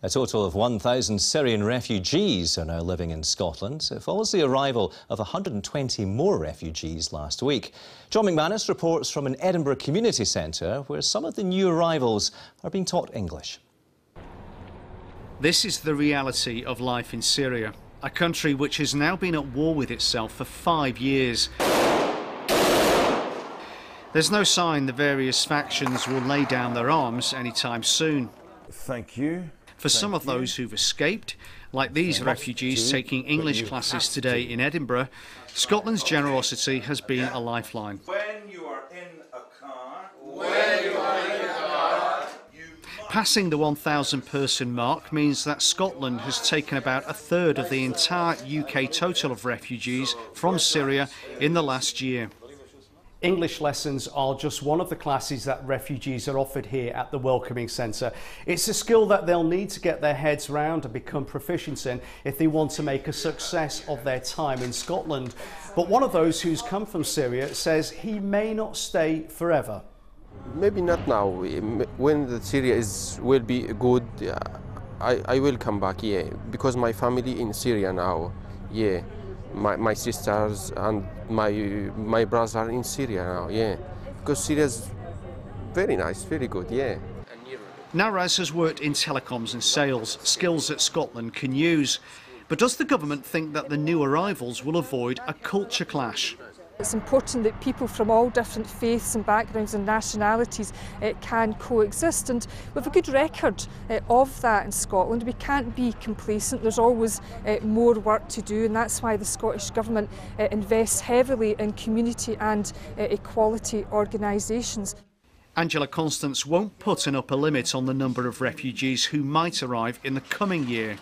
A total of 1,000 Syrian refugees are now living in Scotland. It follows the arrival of 120 more refugees last week. John McManus reports from an Edinburgh community centre where some of the new arrivals are being taught English. This is the reality of life in Syria, a country which has now been at war with itself for five years. There's no sign the various factions will lay down their arms anytime soon. Thank you. For some of those who've escaped, like these refugees taking English classes today in Edinburgh, Scotland's generosity has been a lifeline. When you are in a car, Passing the 1,000 person mark means that Scotland has taken about a third of the entire UK total of refugees from Syria in the last year. English lessons are just one of the classes that refugees are offered here at the Welcoming Centre. It's a skill that they'll need to get their heads round and become proficient in if they want to make a success of their time in Scotland. But one of those who's come from Syria says he may not stay forever. Maybe not now. When the Syria is will be good, I, I will come back. Yeah, because my family in Syria now. Yeah, my, my sisters and my my brothers are in Syria now. Yeah, because Syria is very nice, very good. Yeah. Naraz has worked in telecoms and sales, skills that Scotland can use. But does the government think that the new arrivals will avoid a culture clash? It's important that people from all different faiths and backgrounds and nationalities uh, can coexist and have a good record uh, of that in Scotland. We can't be complacent, there's always uh, more work to do and that's why the Scottish Government invests heavily in community and equality organisations. Angela Constance won't put an upper limit on the number of refugees who might arrive in the coming year.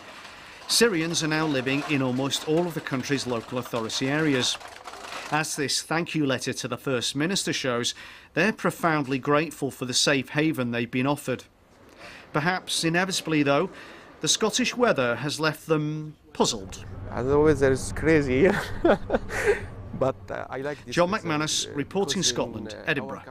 Syrians are now living in almost all of the country's local authority areas. As this thank you letter to the First Minister shows, they're profoundly grateful for the safe haven they've been offered. Perhaps inevitably, though, the Scottish weather has left them puzzled. As weather is crazy here. but uh, I like this John McManus, uh, reporting Scotland, uh, Edinburgh.